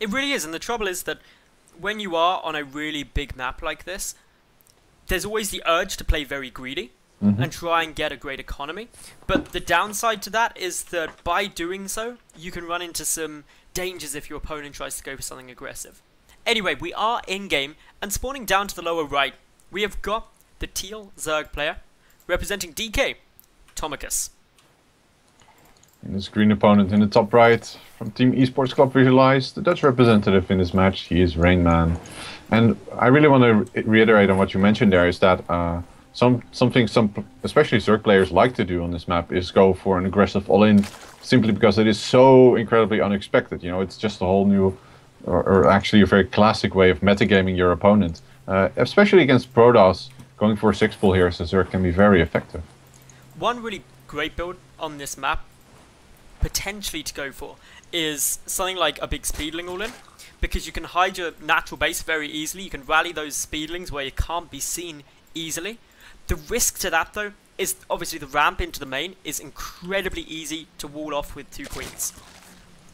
It really is, and the trouble is that when you are on a really big map like this, there's always the urge to play very greedy Mhm. and try and get a great economy. But the downside to that is that by doing so, you can run into some dangers if your opponent tries to go for something aggressive. Anyway, we are in game, and spawning down to the lower right, we have got the Teal Zerg player representing DK, TomikuS. And his green opponent in the top right from Team Esports Club Visualize, the Dutch representative in this match, he is Rainman. And I really want to reiterate on what you mentioned there is that uh, some something some especially Zerg players like to do on this map is go for an aggressive all-in simply because it is so incredibly unexpected. You know, it's just a whole new or, or actually a very classic way of metagaming your opponent. Uh, especially against Protoss, going for a six pool here as a Zerg can be very effective. One really great build on this map, potentially to go for, is something like a big speedling all in. Because you can hide your natural base very easily, you can rally those speedlings where you can't be seen easily. The risk to that though is obviously the ramp into the main is incredibly easy to wall off with two queens.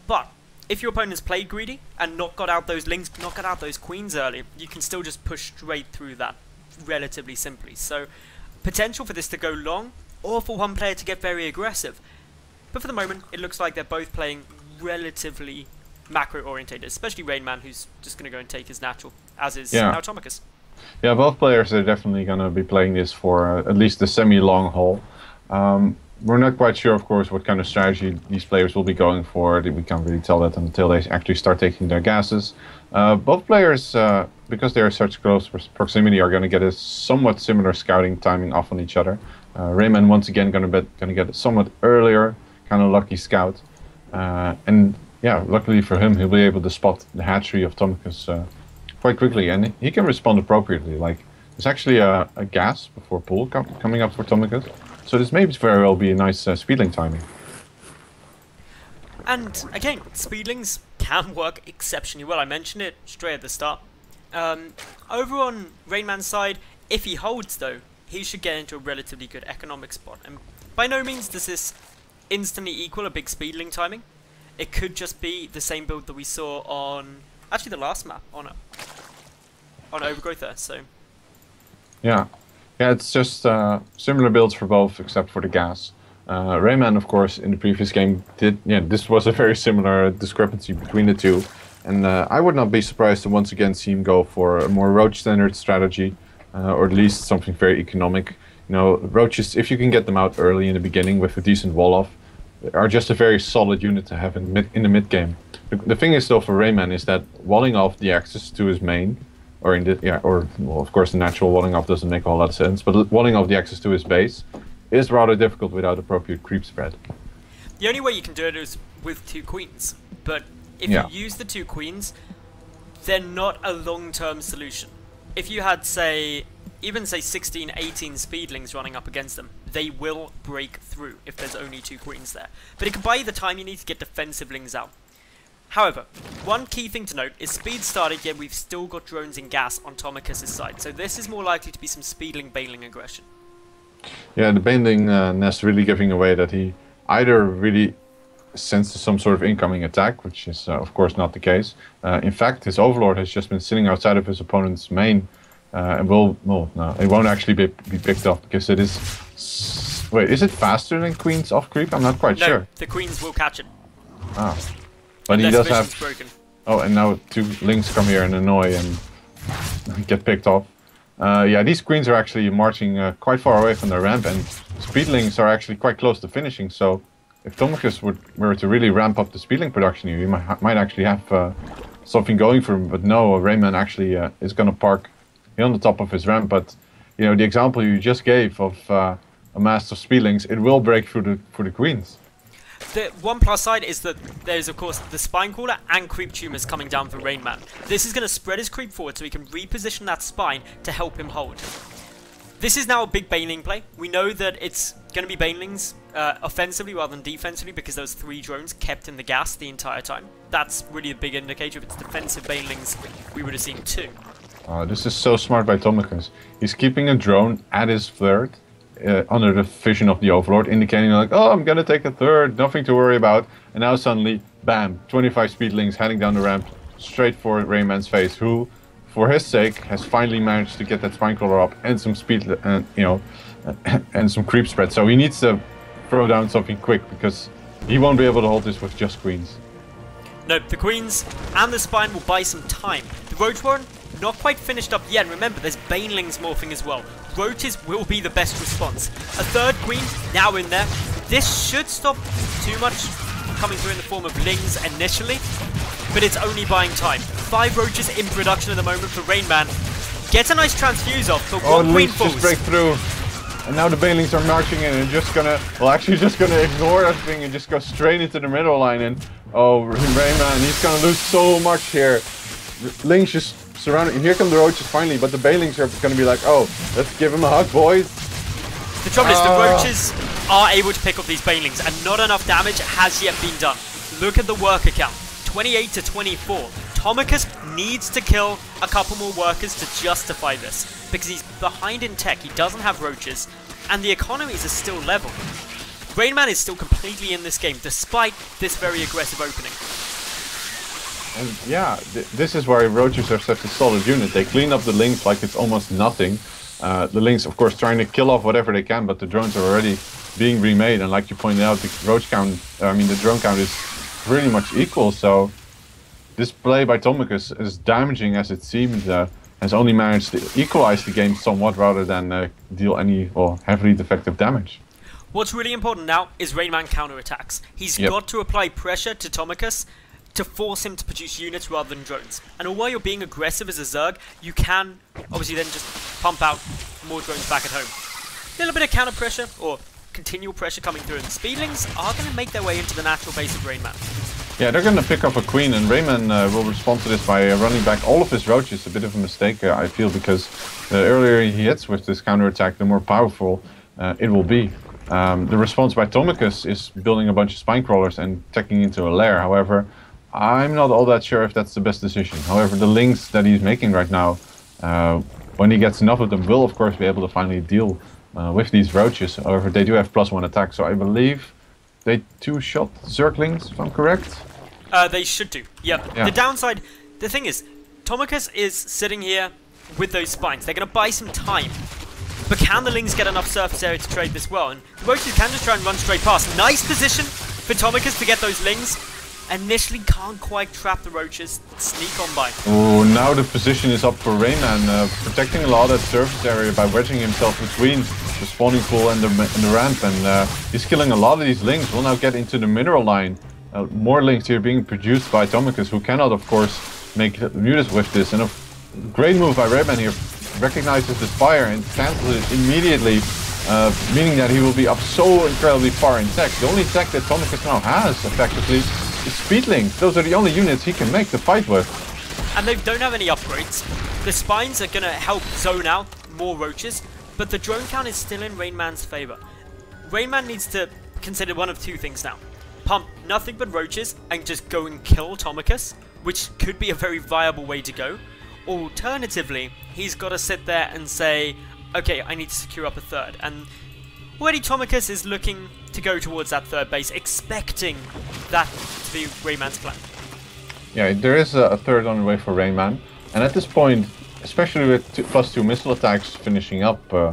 But if your opponent's played greedy and not got out those lings, not got out those queens early, you can still just push straight through that relatively simply. So potential for this to go long or for one player to get very aggressive. But for the moment, it looks like they're both playing relatively macro orientated, especially Rainman, who's just going to go and take his natural, as is Yeah. Automachus. Yeah, both players are definitely going to be playing this for uh, at least the semi-long haul. Um, we're not quite sure, of course, what kind of strategy these players will be going for. We can't really tell that until they actually start taking their gases. Uh, both players, uh, because they are such close proximity, are going to get a somewhat similar scouting timing off on each other. Uh, Rainman once again going to get somewhat earlier, kind of lucky scout, uh, and yeah, luckily for him, he'll be able to spot the hatchery of TomikuS uh, quite quickly, and he can respond appropriately. Like there's actually a, a gas before pool com- coming up for TomikuS, so this may very well be a nice uh, speedling timing. And again, speedlings can work exceptionally well. I mentioned it straight at the start. Um, over on Rainman's side, if he holds though, he should get into a relatively good economic spot. And by no means does this instantly equal a big speedling timing. It could just be the same build that we saw on actually the last map on on Overgrowth there. So Yeah, yeah, it's just uh, similar builds for both, except for the gas. Uh, Rainman, of course, in the previous game did. Yeah, this was a very similar discrepancy between the two, and uh, I would not be surprised to once again see him go for a more roach standard strategy, uh, or at least something very economic. You know, roaches, if you can get them out early in the beginning with a decent wall off, are just a very solid unit to have in mid in the mid game. The, the thing is, though, for Rainman is that walling off the access to his main or in the yeah, or well, of course the natural walling off doesn't make a whole lot of sense, but walling off the access to his base is rather difficult without appropriate creep spread. the only way you can do it is with two queens. But if Yeah. you use the two queens, they're not a long-term solution. If you had, say, even say 16, 18 speedlings running up against them, they will break through if there's only two queens there. But it can buy you the time you need to get defensivlings out. However, one key thing to note is speed started, yet we've still got drones and gas on TomikuS' side, so this is more likely to be some speedling baneling aggression. Yeah, the Baneling uh, Nest really giving away that he either really senses some sort of incoming attack, which is uh, of course not the case. Uh, in fact, his Overlord has just been sitting outside of his opponent's main, uh, and will well, no, it won't actually be, be picked up because it is. Wait, is it faster than Queen's off creep? I'm not quite No, sure. the queens will catch it. Ah, but he does have broken. Oh, and now two lings come here and annoy and get picked off. Uh, yeah, these queens are actually marching uh, quite far away from their ramp, and speedlings are actually quite close to finishing. So, if would, were to really ramp up the speedling production he might, might actually have uh, something going for him. But no, Rainman actually uh, is going to park on the top of his ramp. But you know, the example you just gave of uh, a mass of speedlings, it will break through the for the queens. The one plus side is that there's of course the spine crawler and creep tumors coming down for Rainman. This is going to spread his creep forward so he can reposition that spine to help him hold. This is now a big Baneling play. We know that it's going to be Banelings uh, offensively rather than defensively because those three drones kept in the gas the entire time. That's really a big indicator. If it's defensive Banelings, we would have seen two. Oh, this is so smart by TomikuS. He's keeping a drone at his third, uh, under the vision of the Overlord, indicating like, oh, I'm gonna take a third, nothing to worry about. And now suddenly, bam, 25 speedlings heading down the ramp, straight for Rainman's face, who, for his sake, has finally managed to get that spine crawler up and some speed, and you know, and some creep spread. So he needs to throw down something quick because he won't be able to hold this with just queens. No, the queens and the spine will buy some time. The roach warren not quite finished up yet. Remember, there's banelings morphing as well. Roaches will be the best response. A third queen now in there. This should stop too much coming through in the form of lings initially, but it's only buying time. Five roaches in production at the moment for Rainman. Gets a nice transfuse off, but oh, one queen falls. just break through. And now the Banelings are marching in and just gonna, well actually just gonna ignore everything and just go straight into the middle line and, oh, Rainman, he's gonna lose so much here. Lings just surrounding, here come the roaches finally, but the Banelings are gonna be like, oh, let's give him a hug, boys. The trouble uh, is, the ah. roaches are able to pick up these Banelings, and not enough damage has yet been done. Look at the worker count, 28 to 24. TomikuS needs to kill a couple more workers to justify this, because he's behind in tech, he doesn't have roaches, and the economies are still level. Rainman is still completely in this game, despite this very aggressive opening. And yeah, th this is why roaches are such a solid unit. They clean up the lings like it's almost nothing. Uh, the lings, of course, trying to kill off whatever they can, but the drones are already being remade. And like you pointed out, the roach count, I mean, the drone count is pretty much equal. So this play by TomikuS, as damaging as it seems, uh, has only managed to equalize the game somewhat rather than uh, deal any well, heavily defective damage. What's really important now is Rainman counterattacks. He's yep. got to apply pressure to TomikuS to force him to produce units rather than drones. And while you're being aggressive as a Zerg, you can obviously then just pump out more drones back at home. A little bit of counter pressure, or continual pressure coming through, and the Speedlings are going to make their way into the natural base of Rainman. Yeah, they're going to pick up a queen, and Rainman uh, will respond to this by uh, running back all of his roaches. A bit of a mistake, uh, I feel, because the earlier he hits with this counterattack, the more powerful uh, it will be. Um, the response by TomikuS is building a bunch of spine crawlers and taking into a lair. However, I'm not all that sure if that's the best decision. However, the lings that he's making right now, uh, when he gets enough of them, will of course be able to finally deal uh, with these roaches. However, they do have plus one attack, so I believe they two-shot Zerglings, if I'm correct. Uh, they should do. Yep. Yeah. The downside, the thing is, TomikuS is sitting here with those spines. They're going to buy some time. But can the Lings get enough surface area to trade this well? And the roaches can just try and run straight past. Nice position for TomikuS to get those Lings. Initially can't quite trap the roaches, sneak on by. Oh, now the position is up for Rainman, uh, protecting a lot of that surface area by wedging himself between the spawning pool and the, and the ramp, and uh, he's killing a lot of these lings. Will now get into the mineral line. Uh, more lings here being produced by TomikuS, who cannot, of course, make mutas with this. And a great move by Rainman here, recognizes the fire and cancels it immediately, uh, meaning that he will be up so incredibly far in tech. The only tech that TomikuS now has, effectively, is Speedlings, those are the only units he can make the fight with. And they don't have any upgrades. The spines are going to help zone out more roaches, but the drone count is still in Rainman's favour. Rainman needs to consider one of two things now. Pump nothing but roaches and just go and kill TomikuS, which could be a very viable way to go. Alternatively, he's got to sit there and say, okay, I need to secure up a third. And already TomikuS is looking to go towards that third base, expecting that to be Rainman's plan. Yeah, there is a, third on the way for Rainman, and at this point, especially with two, plus two missile attacks finishing up, uh,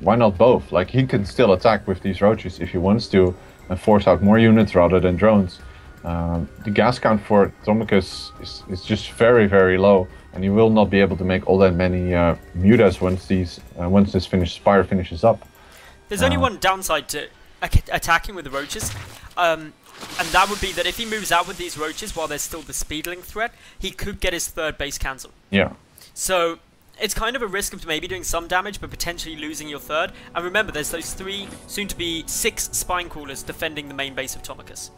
why not both? Like, he can still attack with these roaches if he wants to, and force out more units rather than drones. Um, the gas count for TomikuS is, is just very, very low, and he will not be able to make all that many uh, mutas once these uh, once this finished spire finishes up. There's only uh, one downside to attacking with the roaches. Um, and that would be that if he moves out with these roaches while there's still the speedling threat, he could get his third base cancelled. Yeah. So it's kind of a risk of maybe doing some damage, but potentially losing your third. And remember, there's those three, soon to be six spine crawlers defending the main base of TomikuS.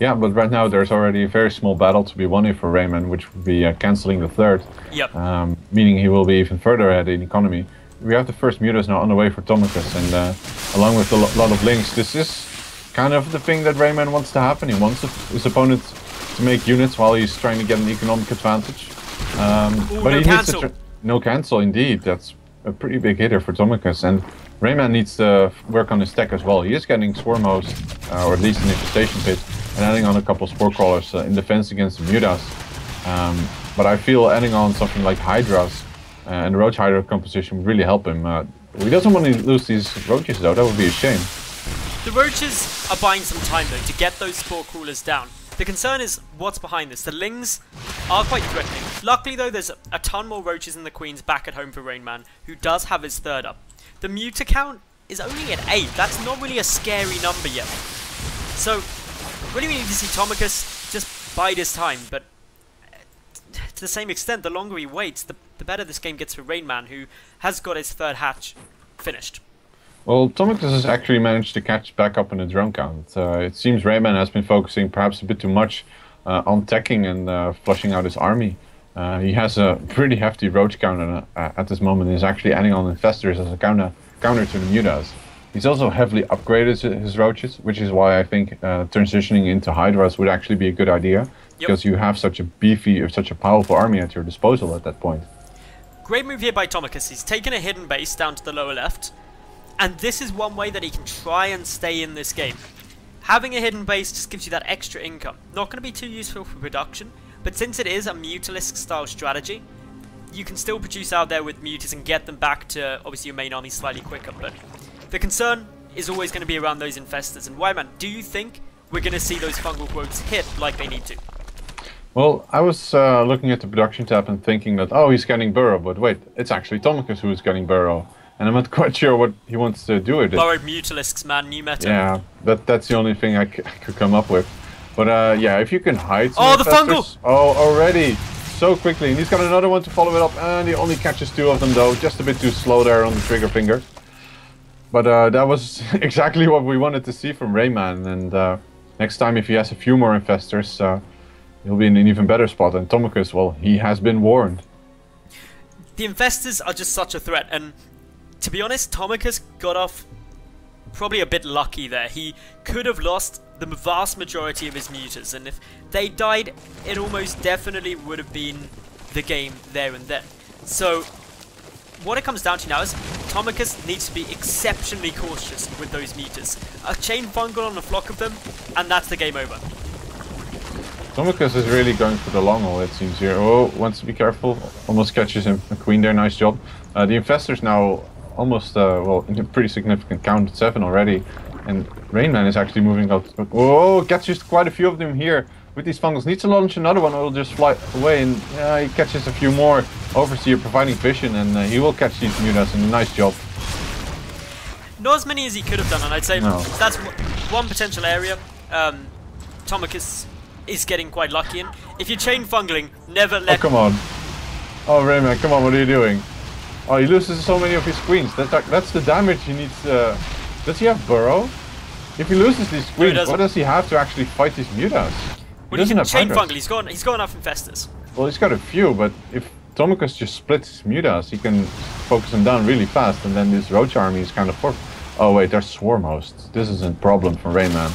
Yeah, but right now there's already a very small battle to be won here for Rainman, which would be uh, cancelling the third. Yep. Um, meaning he will be even further ahead in economy we have the first mutas now on the way for TomikuS, and uh, along with a lo lot of lings, this is kind of the thing that Rainman wants to happen. He wants his opponent to make units while he's trying to get an economic advantage. Um, Ooh, but no he cancel. needs to no cancel indeed. That's a pretty big hitter for TomikuS, and Rainman needs to work on his tech as well. He is getting Swarm Host, uh, or at least an Infestation Pit, and adding on a couple Spore Crawlers uh, in defense against the Mutas. Um, but I feel adding on something like Hydras uh, and Roach Hydra composition would really help him. Uh, he doesn't want to lose these roaches though, that would be a shame. The roaches are buying some time though to get those spore crawlers down. The concern is what's behind this. The lings are quite threatening. Luckily though, there's a ton more roaches in the queens back at home for Rainman, who does have his third up. The muta count is only at 8. That's not really a scary number yet. So, really we need to see TomikuS just bide his time, but to the same extent, the longer he waits, the, the better this game gets for Rainman, who has got his third hatch finished. Well, TomikuS has actually managed to catch back up in the drone count. Uh, it seems Rainman has been focusing perhaps a bit too much uh, on teching and uh, flushing out his army. Uh, he has a pretty hefty roach counter uh, at this moment is actually adding on infestors as a counter, counter to the mutas. He's also heavily upgraded his roaches, which is why I think uh, transitioning into hydras would actually be a good idea. Yep. Because you have such a beefy, or such a powerful army at your disposal at that point. Great move here by TomikuS. He's taken a hidden base down to the lower left. And this is one way that he can try and stay in this game. Having a hidden base just gives you that extra income. Not going to be too useful for production, but since it is a Mutalisk style strategy, you can still produce out there with Mutas and get them back to obviously your main army slightly quicker. But the concern is always going to be around those infestors. And Wyman, do you think we're going to see those fungal growths hit like they need to? Well, I was uh, looking at the production tab and thinking that, oh, he's getting Burrow, but wait, it's actually TomikuS who is getting Burrow. And I'm not quite sure what he wants to do with it. Burrowed Mutalisks, man, new meta. Yeah, that, that's the only thing I, could come up with. But uh, yeah, if you can hide Oh, the fungal! Oh, already! So quickly. And he's got another one to follow it up. And he only catches two of them, though. Just a bit too slow there on the trigger finger. But uh, that was exactly what we wanted to see from Rainman. And uh, next time, if he has a few more infestors, uh, he'll be in an even better spot. And TomikuS, well, he has been warned. The infestors are just such a threat. And to be honest, TomikuS got off probably a bit lucky there. He could have lost the vast majority of his mutas, and if they died, it almost definitely would have been the game there and then. So, what it comes down to now is TomikuS needs to be exceptionally cautious with those mutas. A chain fungal on a flock of them, and that's the game over. TomikuS is really going for the long haul, it seems here. Oh, wants to be careful. Almost catches him. A queen there, nice job. Uh, the infestors now almost, uh, well, in a pretty significant count at 7 already. And Rainman is actually moving out. Oh, catches quite a few of them here with these fungals. Needs to launch another one or it'll just fly away. And uh, he catches a few more. Overseer providing vision and uh, he will catch these mutas and a nice job. Not as many as he could have done, and I'd say no. that's one potential area. Um, TomikuS is getting quite lucky in. If you're chain fungling, never let... Oh, come on. Oh, Rainman, come on, what are you doing? Oh, he loses so many of his queens. That, that's the damage he needs. Uh, does he have burrow? If he loses these queens, no, what does he have to actually fight these mutas? Well, he, he can chain fungal. He's got he's got enough infestors. Well, he's got a few, but if TomikuS just splits his mutas, he can focus them down really fast, and then this roach army is kind of for. Oh wait, there's swarm hosts. This is a problem for Rainman.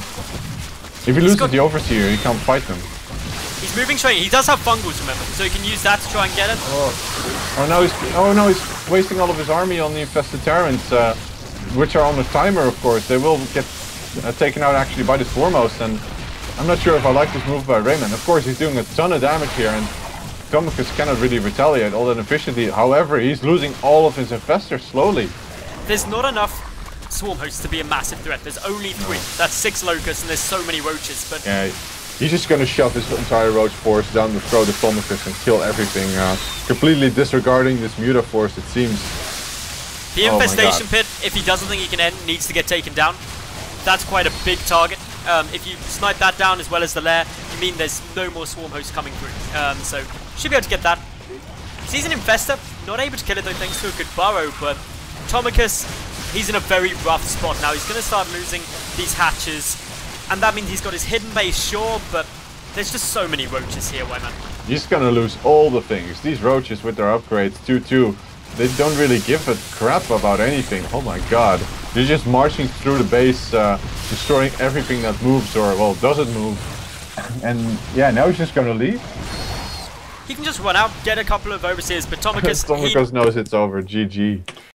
If he loses the overseer, he can't fight them. He's moving straight. He does have fungals, remember, so he can use that to try and get it. Oh, oh no, he's oh no, he's wasting all of his army on the infested Terrans, uh, which are on the timer, of course. They will get uh, taken out actually by the Swarmhost, and I'm not sure if I like this move by Rainman. Of course, he's doing a ton of damage here, and TomikuS cannot really retaliate all that efficiently. However, he's losing all of his infestors slowly. There's not enough swarm hosts to be a massive threat. There's only three. That's six locusts, and there's so many roaches. But yeah, He's just gonna shove his entire roach force down the throat of TomikuS and kill everything, uh, completely disregarding this Muta force, it seems. The oh infestation pit, if he doesn't think he can end, needs to get taken down. That's quite a big target. Um, if you snipe that down as well as the lair, you mean there's no more swarm hosts coming through. Um, so, should be able to get that. Sees an infestor, not able to kill it though thanks to a good burrow, but TomikuS, he's in a very rough spot now. He's going to start losing these hatches and that means he's got his hidden base, sure, but there's just so many roaches here, Wyman. He's gonna lose all the things. These roaches with their upgrades, 2-2, they don't really give a crap about anything. Oh my god. They're just marching through the base, uh, destroying everything that moves or, well, doesn't move. And yeah, now he's just gonna leave. He can just run out, get a couple of overseers, but TomikuS... TomikuS knows it's over, GG.